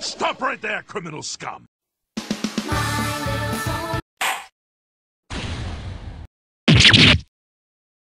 Stop right there, criminal scum!